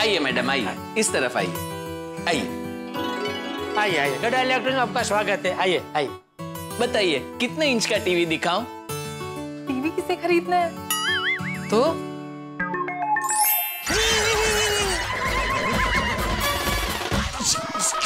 आइए मैडम आइए। इस तरफ़ आइए। आइए। आइए आइए। गडा इलेक्ट्रॉनिक आपका स्वागत है। आइए आइए। बताइए कितने इंच का टीवी दिखाऊँ? टीवी किसे खरीदना है? तो?